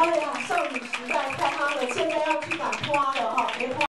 哎呀少女时代太好